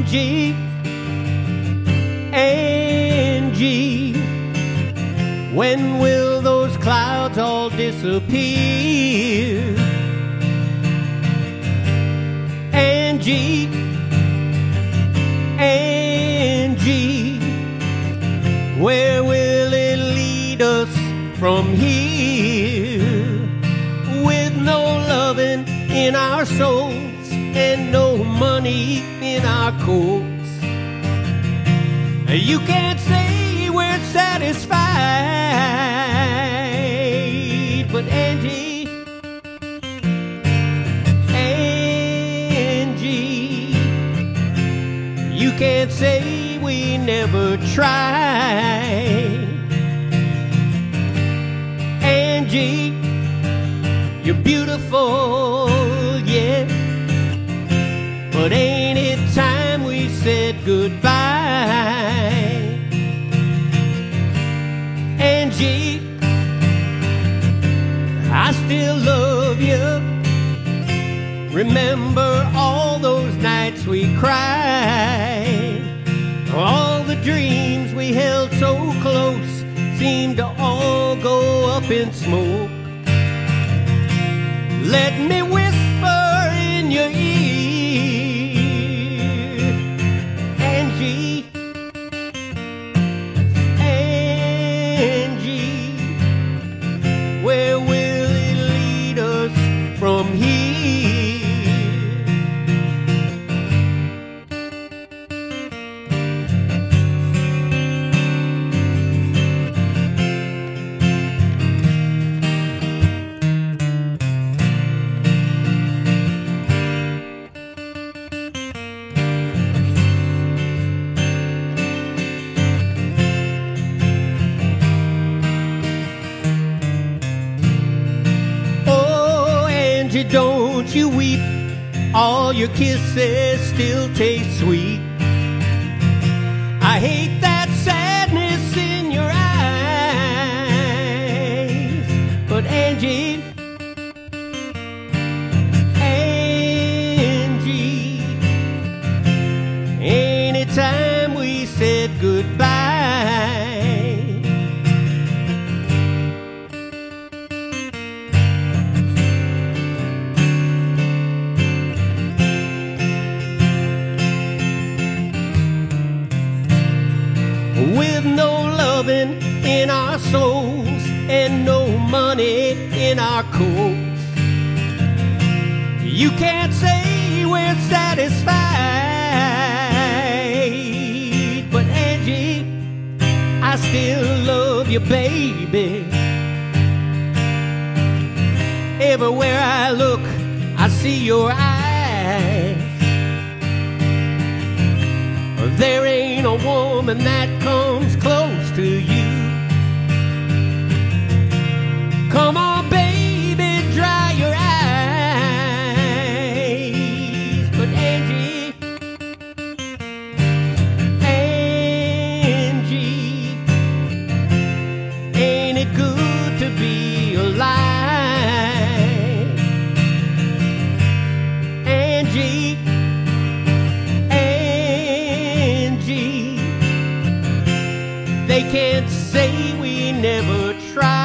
Angie, Angie, when will those clouds all disappear? Angie, Angie, where will it lead us from here? With no loving in our souls and no money in our coats. You can't say we're satisfied, but Angie, Angie, you can't say we never tried. Angie, you're beautiful, But ain't it time we said goodbye? Angie, I still love you. Remember all those nights we cried. All the dreams we held so close seemed to all go up in smoke. Let me whisper Angie, don't you weep. All your kisses still taste sweet. I hate that sadness in your eyes. But Angie, Angie, anytime we said goodbye. With no loving in our souls and no money in our coats. You can't say we're satisfied, but Angie, I still love you, baby. Everywhere I look, I see your eyes. There ain't a woman that comes close can't say we never tried.